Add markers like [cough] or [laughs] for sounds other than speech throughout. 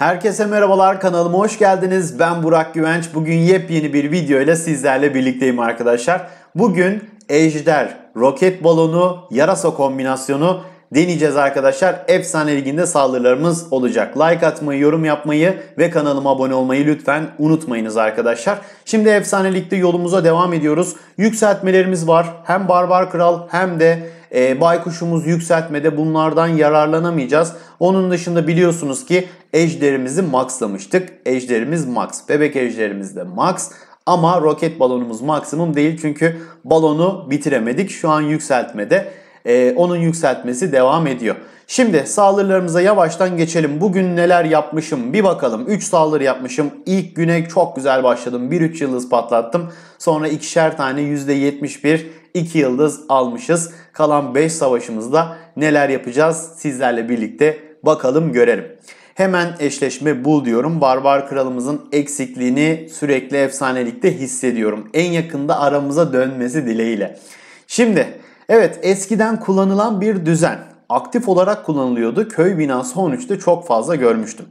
Herkese merhabalar kanalıma hoş geldiniz. Ben Burak Güvenç. Bugün yepyeni bir video ile sizlerle birlikteyim arkadaşlar. Bugün Ejder, roket balonu, yarasa kombinasyonu deneyeceğiz arkadaşlar. Efsane liginde saldırılarımız olacak. Like atmayı, yorum yapmayı ve kanalıma abone olmayı lütfen unutmayınız arkadaşlar. Şimdi efsane ligde yolumuza devam ediyoruz. Yükseltmelerimiz var. Hem Barbar Kral hem de e, baykuşumuz yükseltmede bunlardan yararlanamayacağız. Onun dışında biliyorsunuz ki ejderimizi maxlamıştık. Ejderimiz max. Bebek ejderimiz de max. Ama roket balonumuz maksimum değil çünkü balonu bitiremedik. Şu an yükseltmede. Ee, onun yükseltmesi devam ediyor. Şimdi saldırılarımıza yavaştan geçelim. Bugün neler yapmışım bir bakalım. 3 saldırı yapmışım. İlk güne çok güzel başladım. 1-3 yıldız patlattım. Sonra ikişer tane %71 2 yıldız almışız. Kalan 5 savaşımızda neler yapacağız sizlerle birlikte bakalım görelim. Hemen eşleşme bul diyorum. Barbar kralımızın eksikliğini sürekli efsanelikte hissediyorum. En yakında aramıza dönmesi dileğiyle. Şimdi evet eskiden kullanılan bir düzen. Aktif olarak kullanılıyordu. Köy binası 13'te çok fazla görmüştüm.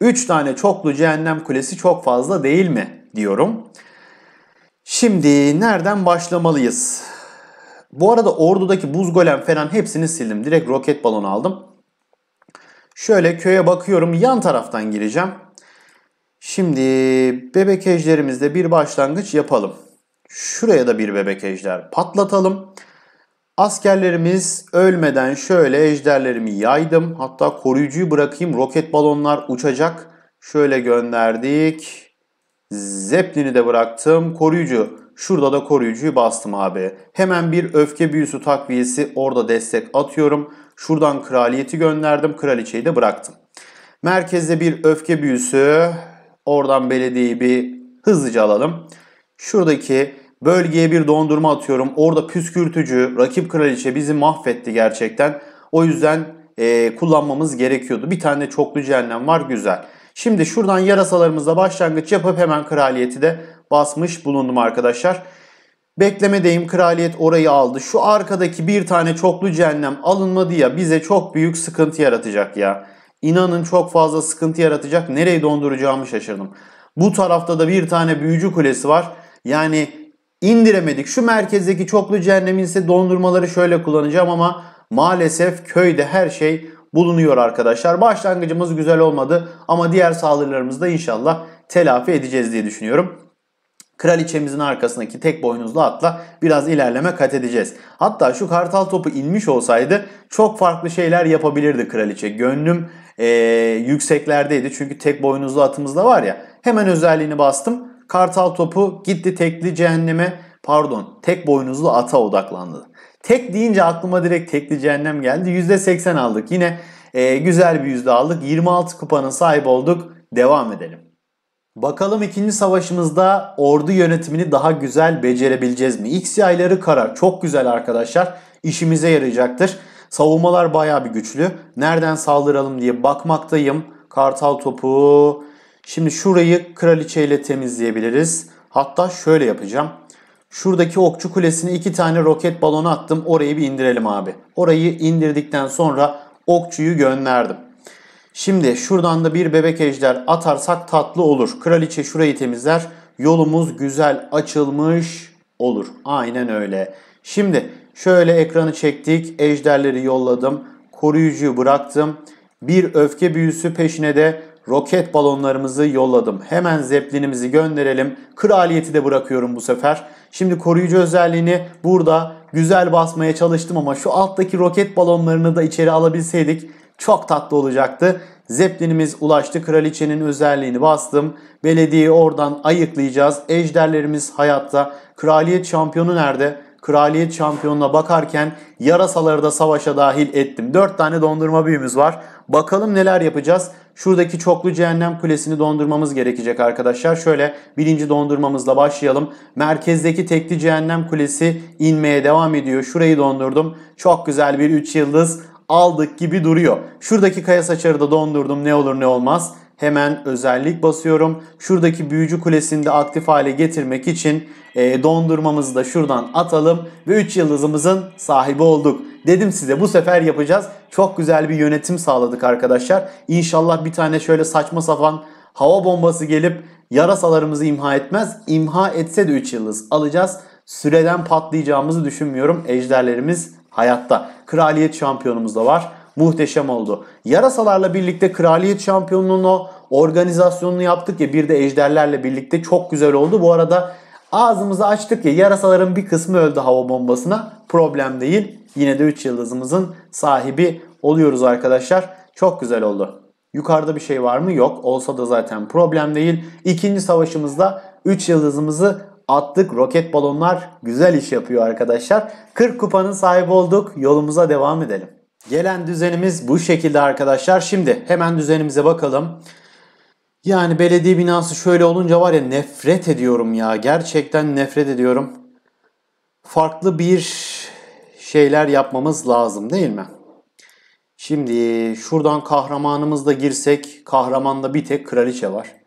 3 tane çoklu cehennem kulesi çok fazla değil mi diyorum. Şimdi nereden başlamalıyız? Bu arada ordudaki buz golem falan hepsini sildim. Direkt roket balonu aldım. Şöyle köye bakıyorum. Yan taraftan gireceğim. Şimdi bebek ejderimizde bir başlangıç yapalım. Şuraya da bir bebek ejder patlatalım. Askerlerimiz ölmeden şöyle ejderlerimi yaydım. Hatta koruyucuyu bırakayım. Roket balonlar uçacak. Şöyle gönderdik. Zeppelin'i de bıraktım. Koruyucu. Şurada da koruyucuyu bastım abi. Hemen bir öfke büyüsü takviyesi orada destek atıyorum. Şuradan kraliyeti gönderdim. Kraliçeyi de bıraktım. Merkezde bir öfke büyüsü. Oradan belediyeyi bir hızlıca alalım. Şuradaki bölgeye bir dondurma atıyorum. Orada püskürtücü, rakip kraliçe bizi mahvetti gerçekten. O yüzden e, kullanmamız gerekiyordu. Bir tane çoklu cehennem var güzel. Şimdi şuradan yarasalarımızla başlangıç yapıp hemen kraliyeti de basmış bulundum arkadaşlar. Beklemedeyim kraliyet orayı aldı. Şu arkadaki bir tane çoklu cehennem alınmadı ya bize çok büyük sıkıntı yaratacak ya. İnanın çok fazla sıkıntı yaratacak. Nereyi donduracağımı şaşırdım. Bu tarafta da bir tane büyücü kulesi var. Yani indiremedik. Şu merkezdeki çoklu cehennemin ise dondurmaları şöyle kullanacağım ama maalesef köyde her şey bulunuyor arkadaşlar. Başlangıcımız güzel olmadı ama diğer saldırılarımızda inşallah telafi edeceğiz diye düşünüyorum. Kraliçemizin arkasındaki tek boynuzlu atla biraz ilerleme kat edeceğiz. Hatta şu kartal topu inmiş olsaydı çok farklı şeyler yapabilirdi kraliçe. Gönlüm ee, yükseklerdeydi çünkü tek boynuzlu atımız da var ya. Hemen özelliğini bastım. Kartal topu gitti tekli cehenneme pardon tek boynuzlu ata odaklandı. Tek deyince aklıma direkt tekli cehennem geldi. %80 aldık. Yine e, güzel bir yüzde aldık. 26 kupanın sahibi olduk. Devam edelim. Bakalım ikinci savaşımızda ordu yönetimini daha güzel becerebileceğiz mi? X yayları kara çok güzel arkadaşlar. İşimize yarayacaktır. Savunmalar baya bir güçlü. Nereden saldıralım diye bakmaktayım. Kartal topu. Şimdi şurayı kraliçeyle temizleyebiliriz. Hatta şöyle yapacağım. Şuradaki okçu kulesine iki tane roket balonu attım. Orayı bir indirelim abi. Orayı indirdikten sonra okçuyu gönderdim. Şimdi şuradan da bir bebek ejder atarsak tatlı olur. Kraliçe şurayı temizler. Yolumuz güzel açılmış olur. Aynen öyle. Şimdi şöyle ekranı çektik. Ejderleri yolladım. Koruyucuyu bıraktım. Bir öfke büyüsü peşine de roket balonlarımızı yolladım. Hemen zeplinimizi gönderelim. Kraliyeti de bırakıyorum bu sefer. Şimdi koruyucu özelliğini burada güzel basmaya çalıştım ama şu alttaki roket balonlarını da içeri alabilseydik çok tatlı olacaktı. Zeplinimiz ulaştı. Kraliçenin özelliğini bastım. Belediyeyi oradan ayıklayacağız. Ejderlerimiz hayatta. Kraliyet şampiyonu nerede? Kraliyet şampiyonuna bakarken yarasaları da savaşa dahil ettim. 4 tane dondurma büyümüz var. Bakalım neler yapacağız. Şuradaki çoklu cehennem kulesini dondurmamız gerekecek arkadaşlar. Şöyle birinci dondurmamızla başlayalım. Merkezdeki tekli cehennem kulesi inmeye devam ediyor. Şurayı dondurdum. Çok güzel bir 3 yıldız aldık gibi duruyor. Şuradaki kaya saçarı da dondurdum ne olur ne olmaz. Hemen özellik basıyorum. Şuradaki büyücü kulesini de aktif hale getirmek için e, dondurmamızı da şuradan atalım ve 3 yıldızımızın sahibi olduk. Dedim size bu sefer yapacağız. Çok güzel bir yönetim sağladık arkadaşlar. İnşallah bir tane şöyle saçma sapan hava bombası gelip yarasalarımızı imha etmez. İmha etse de 3 yıldız alacağız. Süreden patlayacağımızı düşünmüyorum. Ejderlerimiz hayatta. Kraliyet şampiyonumuz da var. Muhteşem oldu. Yarasalarla birlikte kraliyet şampiyonluğunu organizasyonunu yaptık ya bir de ejderlerle birlikte çok güzel oldu. Bu arada ağzımızı açtık ya yarasaların bir kısmı öldü hava bombasına. Problem değil. Yine de 3 yıldızımızın sahibi oluyoruz arkadaşlar. Çok güzel oldu. Yukarıda bir şey var mı? Yok. Olsa da zaten problem değil. İkinci savaşımızda 3 yıldızımızı attık. Roket balonlar güzel iş yapıyor arkadaşlar. 40 kupanın sahibi olduk. Yolumuza devam edelim. Gelen düzenimiz bu şekilde arkadaşlar. Şimdi hemen düzenimize bakalım. Yani belediye binası şöyle olunca var ya nefret ediyorum ya. Gerçekten nefret ediyorum. Farklı bir şeyler yapmamız lazım değil mi? Şimdi şuradan kahramanımızda girsek kahramanda bir tek kraliçe var.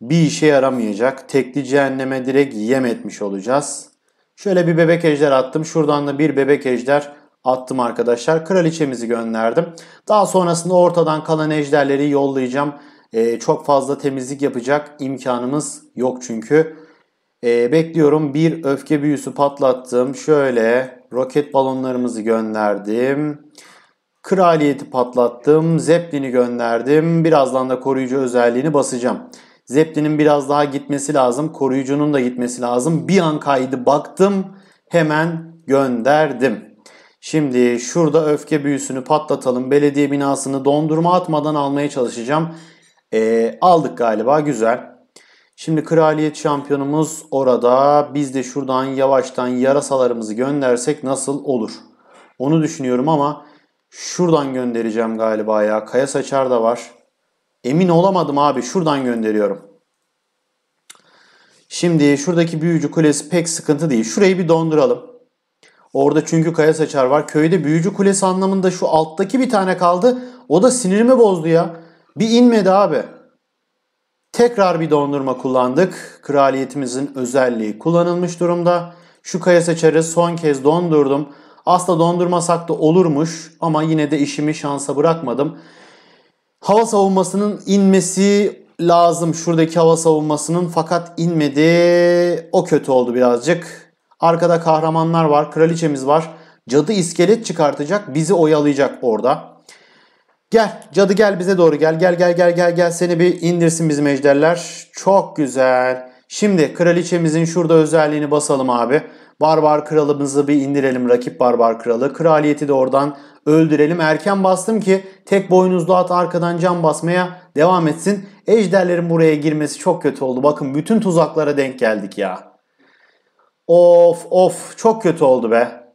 Bir işe yaramayacak. Tekli cehenneme direkt yem etmiş olacağız. Şöyle bir bebek ejder attım. Şuradan da bir bebek ejder attım arkadaşlar. Kraliçemizi gönderdim. Daha sonrasında ortadan kalan ejderleri yollayacağım. Ee, çok fazla temizlik yapacak imkanımız yok çünkü. Ee, bekliyorum. Bir öfke büyüsü patlattım. Şöyle roket balonlarımızı gönderdim. Kraliyeti patlattım. Zeppelin'i gönderdim. Birazdan da koruyucu özelliğini basacağım. Zeppelin'in biraz daha gitmesi lazım. Koruyucunun da gitmesi lazım. Bir an kaydı baktım. Hemen gönderdim. Şimdi şurada öfke büyüsünü patlatalım. Belediye binasını dondurma atmadan almaya çalışacağım. E, aldık galiba güzel. Şimdi kraliyet şampiyonumuz orada. Biz de şuradan yavaştan yarasalarımızı göndersek nasıl olur? Onu düşünüyorum ama şuradan göndereceğim galiba ya. Kaya saçar da var. Emin olamadım abi. Şuradan gönderiyorum. Şimdi şuradaki büyücü kulesi pek sıkıntı değil. Şurayı bir donduralım. Orada çünkü kaya saçar var. Köyde büyücü kulesi anlamında şu alttaki bir tane kaldı. O da sinirimi bozdu ya. Bir inmedi abi. Tekrar bir dondurma kullandık. Kraliyetimizin özelliği kullanılmış durumda. Şu kaya saçarı son kez dondurdum. Aslında dondurmasak da olurmuş ama yine de işimi şansa bırakmadım. Hava savunmasının inmesi lazım şuradaki hava savunmasının fakat inmedi. O kötü oldu birazcık. Arkada kahramanlar var, kraliçemiz var. Cadı iskelet çıkartacak, bizi oyalayacak orada. Gel cadı gel bize doğru gel. Gel gel gel gel gel seni bir indirsin bizim ejderler. Çok güzel. Şimdi kraliçemizin şurada özelliğini basalım abi. Barbar kralımızı bir indirelim rakip barbar kralı. Kraliyeti de oradan öldürelim. Erken bastım ki tek boynuzlu at arkadan can basmaya devam etsin. Ejderlerin buraya girmesi çok kötü oldu. Bakın bütün tuzaklara denk geldik ya. Of of çok kötü oldu be.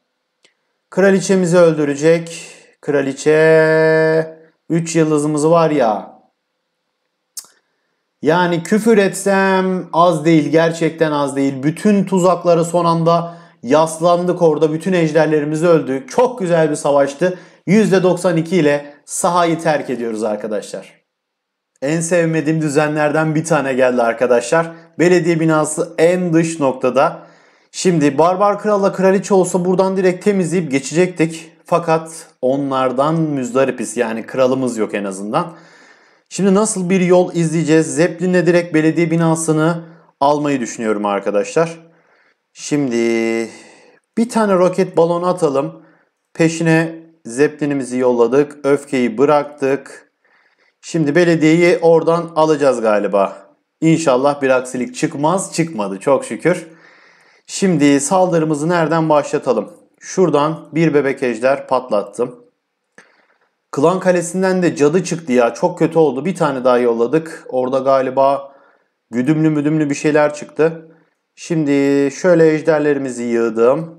Kraliçemizi öldürecek. Kraliçe 3 yıldızımız var ya. Yani küfür etsem az değil gerçekten az değil. Bütün tuzakları son anda yaslandık orada. Bütün ejderlerimiz öldü. Çok güzel bir savaştı. %92 ile sahayı terk ediyoruz arkadaşlar. En sevmediğim düzenlerden bir tane geldi arkadaşlar. Belediye binası en dış noktada. Şimdi Barbar Kral'la Kraliçe olsa buradan direkt temizleyip geçecektik. Fakat onlardan müzdaripiz yani kralımız yok en azından. Şimdi nasıl bir yol izleyeceğiz? Zeppelin'le direkt belediye binasını almayı düşünüyorum arkadaşlar. Şimdi bir tane roket balonu atalım. Peşine Zeppelin'imizi yolladık. Öfkeyi bıraktık. Şimdi belediyeyi oradan alacağız galiba. İnşallah bir aksilik çıkmaz. Çıkmadı çok şükür. Şimdi saldırımızı nereden başlatalım? Şuradan bir bebek ejder patlattım. Klan kalesinden de cadı çıktı ya. Çok kötü oldu. Bir tane daha yolladık. Orada galiba güdümlü müdümlü bir şeyler çıktı. Şimdi şöyle ejderlerimizi yığdım.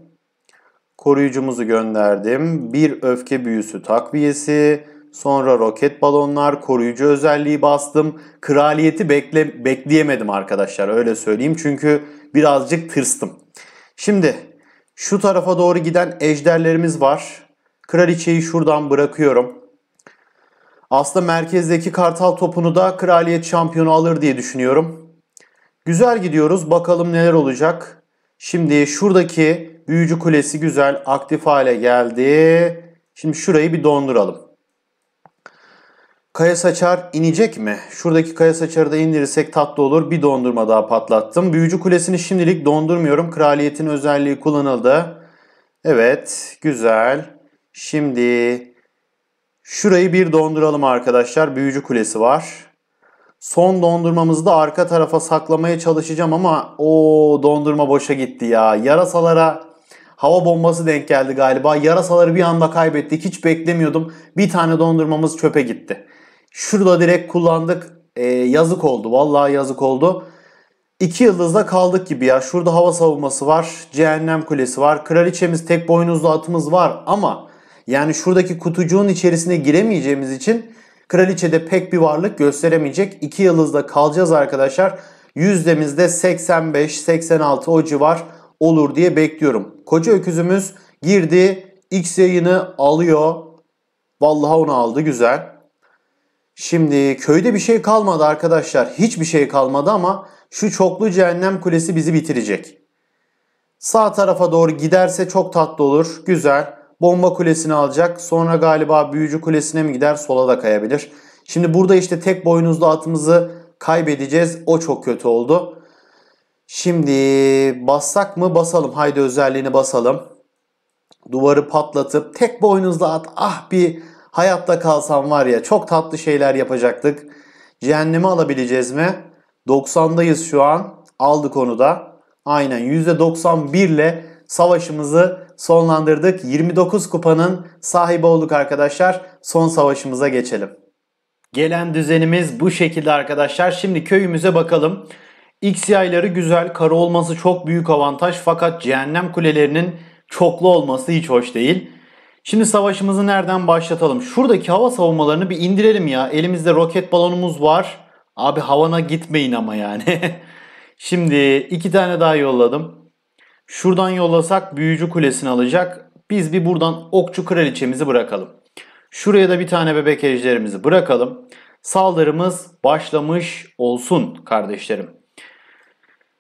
Koruyucumuzu gönderdim. Bir öfke büyüsü takviyesi. Sonra roket balonlar, koruyucu özelliği bastım. Kraliyeti bekle, bekleyemedim arkadaşlar öyle söyleyeyim. Çünkü birazcık tırstım. Şimdi şu tarafa doğru giden ejderlerimiz var. Kraliçeyi şuradan bırakıyorum. Aslında merkezdeki kartal topunu da kraliyet şampiyonu alır diye düşünüyorum. Güzel gidiyoruz. Bakalım neler olacak. Şimdi şuradaki büyücü kulesi güzel aktif hale geldi. Şimdi şurayı bir donduralım. Kaya saçar inecek mi? Şuradaki kaya saçarı da indirirsek tatlı olur. Bir dondurma daha patlattım. Büyücü kulesini şimdilik dondurmuyorum. Kraliyetin özelliği kullanıldı. Evet güzel. Şimdi şurayı bir donduralım arkadaşlar. Büyücü kulesi var. Son dondurmamızı da arka tarafa saklamaya çalışacağım ama o dondurma boşa gitti ya. Yarasalara hava bombası denk geldi galiba. Yarasaları bir anda kaybettik. Hiç beklemiyordum. Bir tane dondurmamız çöpe gitti. Şurada direkt kullandık. Ee, yazık oldu. Vallahi yazık oldu. İki yıldızda kaldık gibi ya. Şurada hava savunması var. Cehennem kulesi var. Kraliçemiz tek boynuzlu atımız var ama yani şuradaki kutucuğun içerisine giremeyeceğimiz için kraliçede pek bir varlık gösteremeyecek. İki yıldızda kalacağız arkadaşlar. Yüzdemizde 85-86 o civar olur diye bekliyorum. Koca öküzümüz girdi. X yayını alıyor. Vallahi onu aldı güzel. Şimdi köyde bir şey kalmadı arkadaşlar. Hiçbir şey kalmadı ama şu çoklu cehennem kulesi bizi bitirecek. Sağ tarafa doğru giderse çok tatlı olur. Güzel. Bomba kulesini alacak. Sonra galiba büyücü kulesine mi gider sola da kayabilir. Şimdi burada işte tek boynuzlu atımızı kaybedeceğiz. O çok kötü oldu. Şimdi bassak mı basalım. Haydi özelliğini basalım. Duvarı patlatıp tek boynuzlu at. Ah bir hayatta kalsam var ya çok tatlı şeyler yapacaktık. Cehennemi alabileceğiz mi? 90'dayız şu an. Aldık onu da. Aynen %91 ile savaşımızı sonlandırdık. 29 kupanın sahibi olduk arkadaşlar. Son savaşımıza geçelim. Gelen düzenimiz bu şekilde arkadaşlar. Şimdi köyümüze bakalım. X yayları güzel. Kara olması çok büyük avantaj. Fakat cehennem kulelerinin çoklu olması hiç hoş değil. Şimdi savaşımızı nereden başlatalım? Şuradaki hava savunmalarını bir indirelim ya. Elimizde roket balonumuz var. Abi havana gitmeyin ama yani. [laughs] Şimdi iki tane daha yolladım. Şuradan yollasak büyücü kulesini alacak. Biz bir buradan okçu kraliçemizi bırakalım. Şuraya da bir tane bebek ejderimizi bırakalım. Saldırımız başlamış olsun kardeşlerim.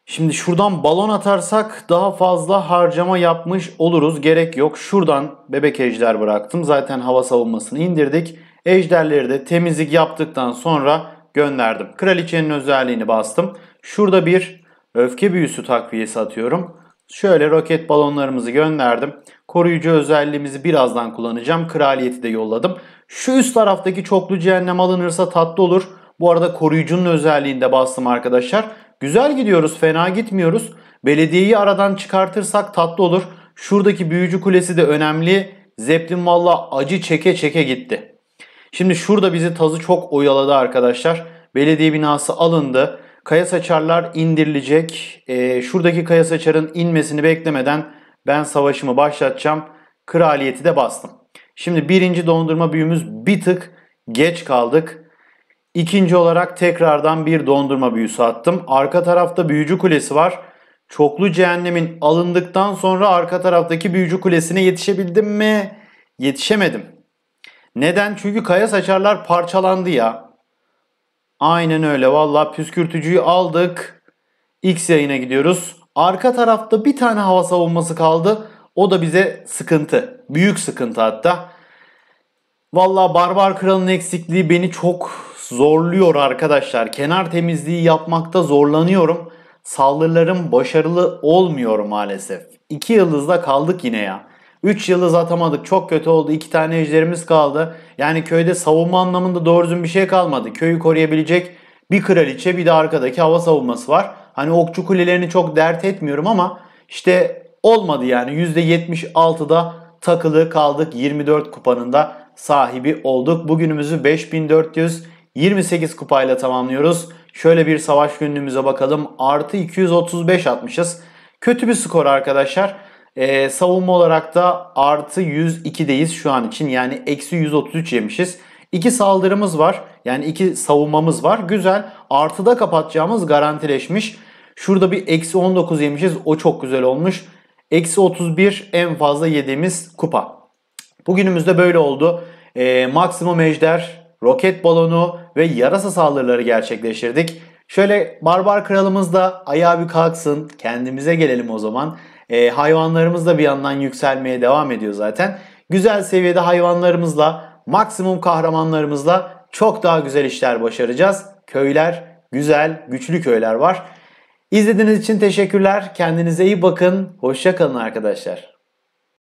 Şimdi şuradan balon atarsak daha fazla harcama yapmış oluruz. Gerek yok. Şuradan bebek ejder bıraktım. Zaten hava savunmasını indirdik. Ejderleri de temizlik yaptıktan sonra gönderdim. Kraliçenin özelliğini bastım. Şurada bir öfke büyüsü takviyesi atıyorum. Şöyle roket balonlarımızı gönderdim. Koruyucu özelliğimizi birazdan kullanacağım. Kraliyeti de yolladım. Şu üst taraftaki çoklu cehennem alınırsa tatlı olur. Bu arada koruyucunun özelliğini de bastım arkadaşlar. Güzel gidiyoruz fena gitmiyoruz. Belediyeyi aradan çıkartırsak tatlı olur. Şuradaki büyücü kulesi de önemli. Zeppelin valla acı çeke çeke gitti. Şimdi şurada bizi tazı çok oyaladı arkadaşlar. Belediye binası alındı. Kaya saçarlar indirilecek. Ee, şuradaki kaya saçarın inmesini beklemeden ben savaşımı başlatacağım. Kraliyeti de bastım. Şimdi birinci dondurma büyümüz bir tık geç kaldık. İkinci olarak tekrardan bir dondurma büyüsü attım. Arka tarafta büyücü kulesi var. Çoklu cehennemin alındıktan sonra arka taraftaki büyücü kulesine yetişebildim mi? Yetişemedim. Neden? Çünkü kaya saçarlar parçalandı ya. Aynen öyle. Valla püskürtücüyü aldık. X yayına gidiyoruz. Arka tarafta bir tane hava savunması kaldı. O da bize sıkıntı. Büyük sıkıntı hatta. Valla Barbar Kral'ın eksikliği beni çok zorluyor arkadaşlar. Kenar temizliği yapmakta zorlanıyorum. Saldırılarım başarılı olmuyor maalesef. 2 yıldızda kaldık yine ya. 3 yıldız atamadık. Çok kötü oldu. 2 tane ejderimiz kaldı. Yani köyde savunma anlamında doğru düzgün bir şey kalmadı. Köyü koruyabilecek bir kraliçe bir de arkadaki hava savunması var. Hani okçu kulelerini çok dert etmiyorum ama işte olmadı yani. %76'da takılı kaldık. 24 kupanın da sahibi olduk. Bugünümüzü 5428 kupayla tamamlıyoruz. Şöyle bir savaş günlüğümüze bakalım. Artı 235 atmışız. Kötü bir skor arkadaşlar. Ee, savunma olarak da artı 102'deyiz şu an için. Yani eksi 133 yemişiz. İki saldırımız var. Yani iki savunmamız var. Güzel. Artıda kapatacağımız garantileşmiş. Şurada bir eksi 19 yemişiz. O çok güzel olmuş. Eksi 31 en fazla yediğimiz kupa. Bugünümüzde böyle oldu. Ee, maksimum ejder roket balonu ve yarasa saldırıları gerçekleştirdik. Şöyle barbar kralımız da ayağa bir kalksın. Kendimize gelelim o zaman. E, hayvanlarımız da bir yandan yükselmeye devam ediyor zaten. Güzel seviyede hayvanlarımızla, maksimum kahramanlarımızla çok daha güzel işler başaracağız. Köyler, güzel, güçlü köyler var. İzlediğiniz için teşekkürler. Kendinize iyi bakın. Hoşça kalın arkadaşlar.